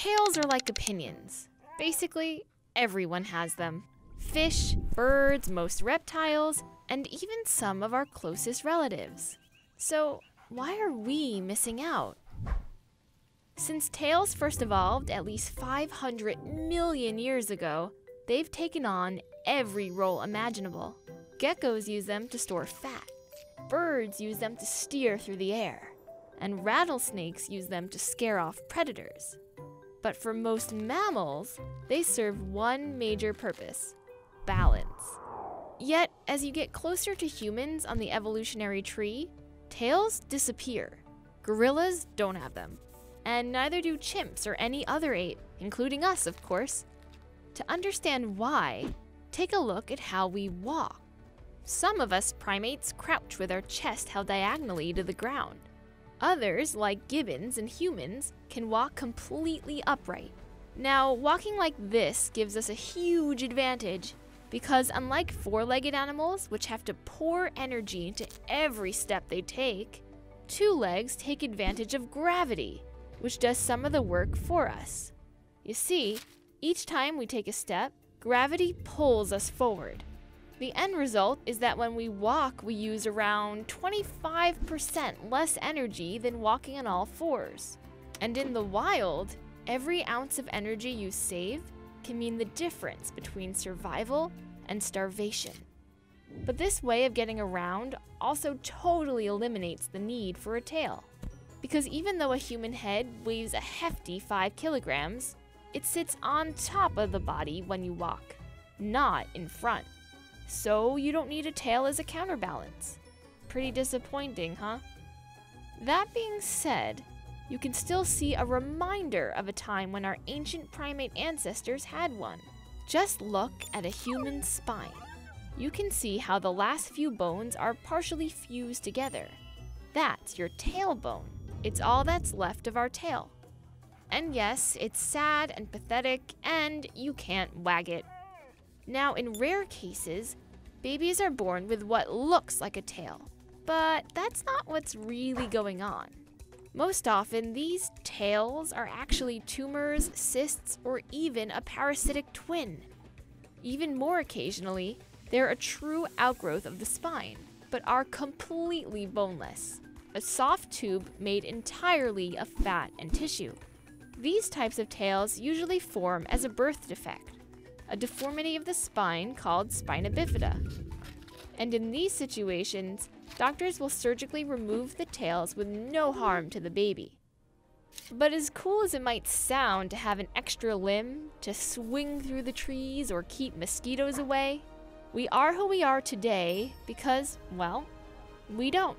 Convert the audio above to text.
Tails are like opinions. Basically, everyone has them. Fish, birds, most reptiles, and even some of our closest relatives. So, why are we missing out? Since tails first evolved at least 500 million years ago, they've taken on every role imaginable. Geckos use them to store fat, birds use them to steer through the air, and rattlesnakes use them to scare off predators. But for most mammals, they serve one major purpose balance. Yet, as you get closer to humans on the evolutionary tree, tails disappear. Gorillas don't have them. And neither do chimps or any other ape, including us, of course. To understand why, take a look at how we walk. Some of us primates crouch with our chest held diagonally to the ground. Others, like gibbons and humans, can walk completely upright. Now, walking like this gives us a huge advantage because, unlike four legged animals, which have to pour energy into every step they take, two legs take advantage of gravity, which does some of the work for us. You see, each time we take a step, gravity pulls us forward. The end result is that when we walk, we use around 25% less energy than walking on all fours. And in the wild, every ounce of energy you save can mean the difference between survival and starvation. But this way of getting around also totally eliminates the need for a tail. Because even though a human head weighs a hefty 5 kilograms, it sits on top of the body when you walk, not in front. So you don't need a tail as a counterbalance. Pretty disappointing, huh? That being said, you can still see a reminder of a time when our ancient primate ancestors had one. Just look at a human spine. You can see how the last few bones are partially fused together. That's your tailbone. It's all that's left of our tail. And yes, it's sad and pathetic, and you can't wag it. Now, in rare cases, babies are born with what looks like a tail, but that's not what's really going on. Most often, these tails are actually tumors, cysts, or even a parasitic twin. Even more occasionally, they're a true outgrowth of the spine, but are completely boneless, a soft tube made entirely of fat and tissue. These types of tails usually form as a birth defect, a deformity of the spine called spina bifida. And in these situations, doctors will surgically remove the tails with no harm to the baby. But as cool as it might sound to have an extra limb to swing through the trees or keep mosquitoes away, we are who we are today because, well, we don't.